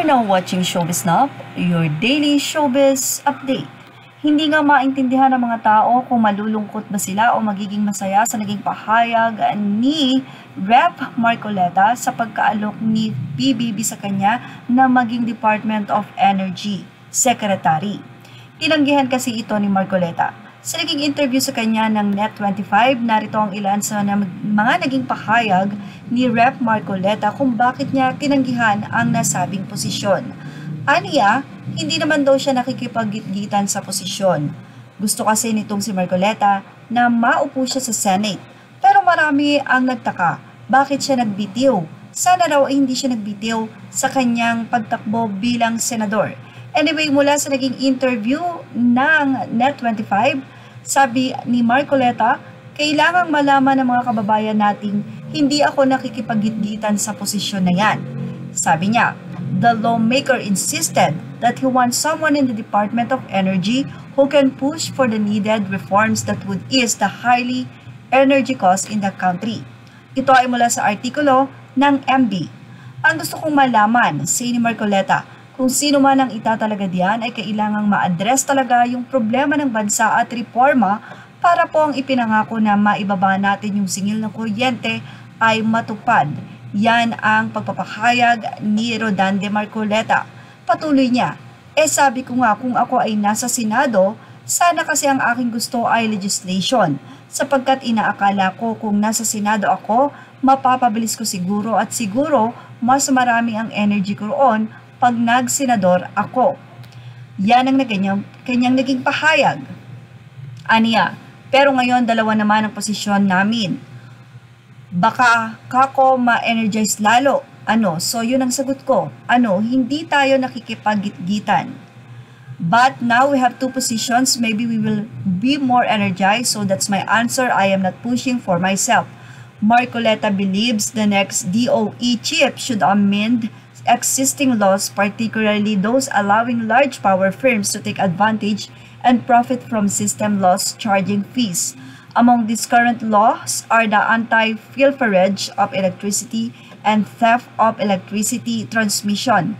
You're now watching Showbiz Now, your daily showbiz update. Hindi nga maintindihan ng mga tao kung malulungkot ba sila o magiging masaya sa naging pahayag ni Rep. Marcoleta sa pagkaalok ni PBB sa kanya na maging Department of Energy Secretary. Tinanggihan kasi ito ni Marcoleta. Sa naging interview sa kanya ng Net25, narito ang ilan sa mga naging pahayag ni Rep. Marcoleta kung bakit niya tinanggihan ang nasabing posisyon. Aniya, hindi naman daw siya nakikipagitgitan sa posisyon. Gusto kasi nitong si Marcoleta na maupo siya sa Senate. Pero marami ang nagtaka, bakit siya nagbitiw? Sana raw ay hindi siya nagbitiw sa kanyang pagtakbo bilang senador. Anyway, mula sa naging interview ng Net25, sabi ni Marcoleta, kailangang malaman ng mga kababayan nating hindi ako nakikipagitgitan sa posisyon na yan. Sabi niya, the lawmaker insisted that he wants someone in the Department of Energy who can push for the needed reforms that would ease the highly energy costs in the country. Ito ay mula sa artikulo ng MB. Ang gusto kong malaman, si ni Marcoleta, kung sino man ang itatalaga diyan ay kailangang ma-address talaga yung problema ng bansa at reforma para po ang ipinangako na maibaba natin yung singil ng kuryente ay matupad yan ang pagpapahayag ni Rodan de Marcoleta. Patuloy niya, eh sabi ko nga kung ako ay nasa Senado, sana kasi ang aking gusto ay legislation sapagkat inaakala ko kung nasa Senado ako, mapapabilis ko siguro at siguro mas marami ang energy ko roon pag nag-senador ako. Yan ang naganyang, kanyang naging pahayag. Aniya, pero ngayon dalawa naman ang posisyon namin baka kako ma-energize lalo. Ano? So, yun ang sagot ko. Ano? Hindi tayo nakikipagitgitan. But now we have two positions. Maybe we will be more energized. So, that's my answer. I am not pushing for myself. Marcoleta believes the next DOE chief should amend existing laws, particularly those allowing large power firms to take advantage and profit from system loss charging fees. Among these current laws are the anti-pilferage of electricity and theft of electricity transmission.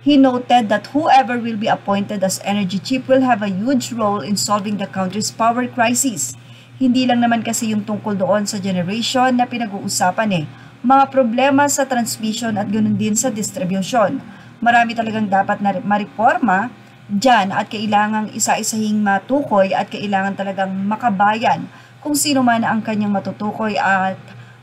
He noted that whoever will be appointed as energy chief will have a huge role in solving the country's power crisis. Hindi lang naman kasi yung tungkol doon sa generation na pinag-uusapan eh. Mga problema sa transmission at ganoon din sa distribution. Marami talagang dapat na mariporma dyan at kailangang isa-isahing matukoy at kailangan talagang makabayan kung sino man ang kanyang matutukoy at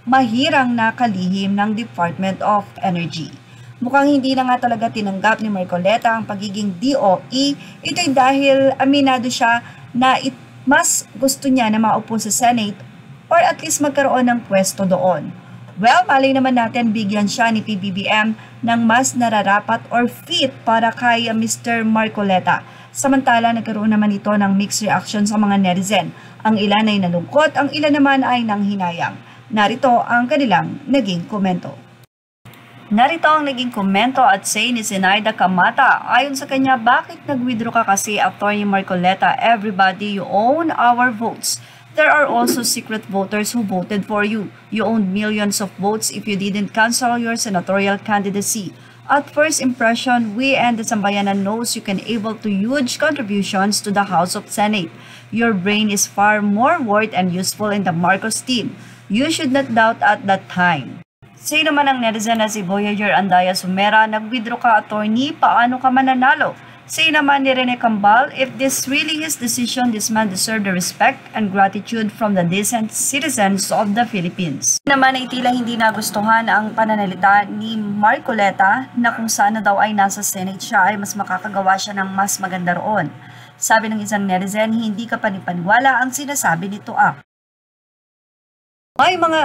mahirang nakalihim ng Department of Energy. Mukhang hindi na nga talaga tinanggap ni Marcoleta ang pagiging DOE. Ito'y dahil aminado siya na it, mas gusto niya na maupo sa Senate or at least magkaroon ng pwesto doon. Well, malay naman natin bigyan siya ni PBBM ng mas nararapat or fit para kay Mr. Marcoleta. Samantala, nagkaroon naman ito ng mixed reaction sa mga netizen. Ang ilan ay nalungkot, ang ilan naman ay nanghinayang. Narito ang kanilang naging komento. Narito ang naging komento at say ni Zenaida Kamata. Ayon sa kanya, bakit nag-withdraw ka kasi Atty. Marcoleta? Everybody, you own our votes. There are also secret voters who voted for you. You owned millions of votes if you didn't cancel your senatorial candidacy. At first impression, we and the Sambayanan knows you can able to huge contributions to the House of Senate. Your brain is far more worth and useful in the Marcos team. You should not doubt at that time. Sino man ang netizen na si Voyager Andaya Sumera, nag-withdraw ka attorney, paano ka mananalo? Say naman ni Rene Cambal, if this really his decision, this man deserve the respect and gratitude from the decent citizens of the Philippines. Naman ay tila hindi nagustuhan ang pananalita ni Marcoleta na kung sana daw ay nasa Senate siya ay mas makakagawa siya ng mas maganda roon. Sabi ng isang netizen, hindi ka panipaniwala ang sinasabi nito ah. May mga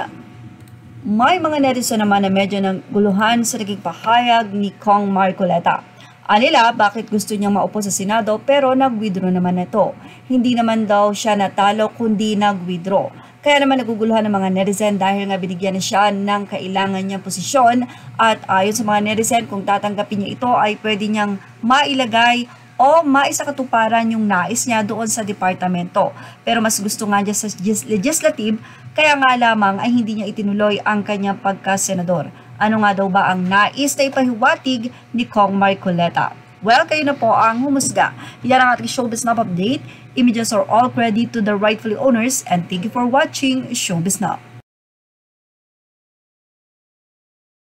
may mga netizen naman na medyo ng guluhan sa naging pahayag ni Kong Marcoleta. Alila, bakit gusto niyang maupo sa Senado pero nag-withdraw naman ito. Hindi naman daw siya natalo kundi nag-withdraw. Kaya naman naguguluhan ng mga netizen dahil nga binigyan na siya ng kailangan niyang posisyon at ayon sa mga netizen kung tatanggapin niya ito ay pwede niyang mailagay o maisakatuparan yung nais niya doon sa departamento. Pero mas gusto nga niya sa legislative kaya nga lamang ay hindi niya itinuloy ang kanyang pagka-senador. Ano nga daw ba ang nais na ipahiwatig ni Kong Marcoleta? Well, kayo na po ang humusga. Yan ang ating Showbiz Now update. Images are all credit to the rightfully owners and thank you for watching Showbiz Now.